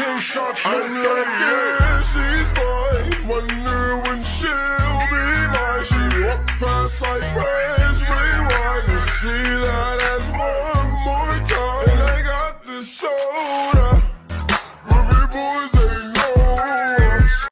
can't shop I'm like, she's mine Wonder when she'll be mine. She walk past, I press rewind. To see that as one more time. And I got this soda. Ruby boys